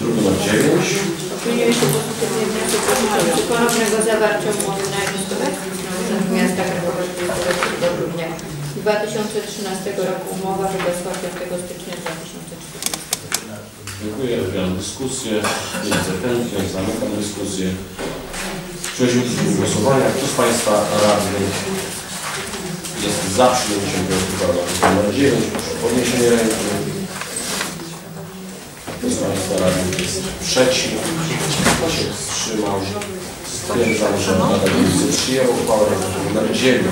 Druk numer 9. Opiniuje się pozytywnie wniosek dotyczący ponownego zawarcia umowy na inwestycje z Urzędu Miasta Krakowa 22 grudnia 2013 roku. Umowa wygaszła 5 stycznia 2014 Dziękuję. Otwieram dyskusję. Widzę. Zamykam dyskusję. Przechodzimy do głosowania. Kto z Państwa radnych jest za przyjęciem projektu parlamentu numer 9? Proszę o podniesienie ręki. Państwa radnych jest przeciw? Się wstrzymał? Stwierdzam, że Rada Gminna przyjęła uchwałę numer 9.